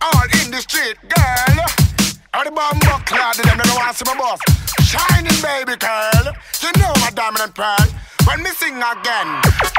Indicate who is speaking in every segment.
Speaker 1: All in the street, girl. All the bomb clad, them don't want to see my boss. Shining baby girl, you know my dominant pearl. When me sing again,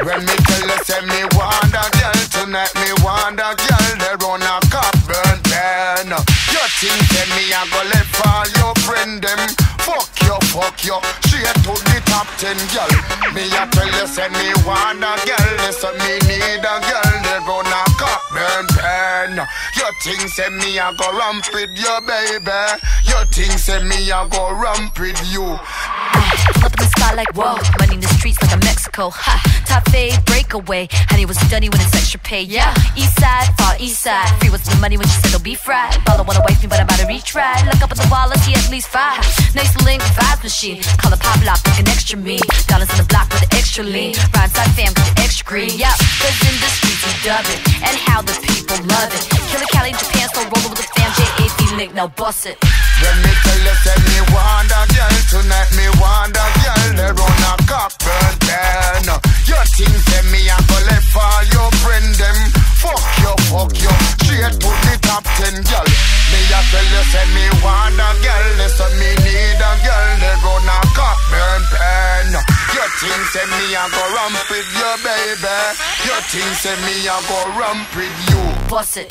Speaker 1: when me tell you say me want a girl tonight, me want a girl they run a cop burn burn. You think say me a go let fall your friend them? Fuck you, fuck you, straight to the top ten girl. Me a tell you say me want a girl, listen me need a girl they run a cop burn burn. You think say me I go ramp with you baby? You think say me I go ramp with you?
Speaker 2: Up in the sky like whoa, money in the streets like a Mexico. Ha, top fade, breakaway. Honey was dunny when it's extra pay. Yeah, east side, far east side. Free was the money when she said they'll be fried. Baller wanna wife me, but I'm about to retry. Look up at the wall, I see at least five. Nice link, vibes machine. Call it pop lock, an extra me. Dollars in the block with the extra lean. Rhyme side fam Cali, Japan, still rolling with the fam. J.A.D. Link, now bust it.
Speaker 1: When me tell you say me want a girl tonight, me want a girl they run a cock burn burn. You think say me a go let fall your friend them? Fuck you, fuck you, straight to the top ten girl. Me a tell you say me want a girl, listen me need a girl they run a cock burn burn. You think say me a go ramp with you, baby? You think say me a go ramp with you?
Speaker 2: Bust it.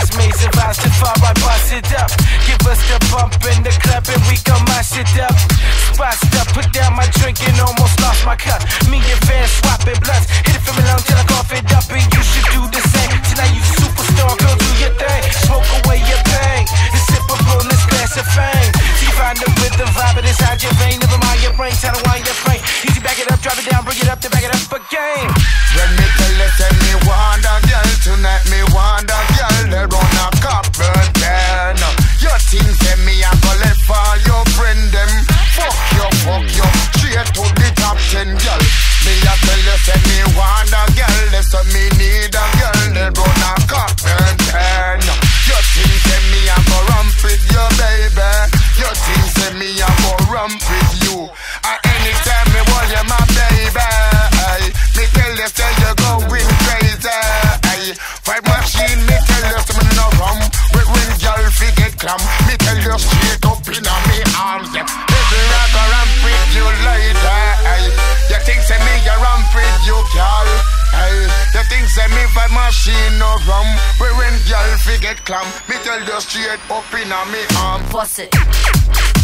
Speaker 3: down my drink and almost lost my cup. Me and Van swapping blunts, hit it from a long till I cough it up and you should do the same. Tonight you superstar, girl, do your thing. Smoke away your pain and sip up on this glass of fame. See find the rhythm, vibe it inside your vein. Never mind your brain, tell
Speaker 1: machine no rum. When when girl fi get clam, me tell you straight up in a me arms.
Speaker 2: Bust it.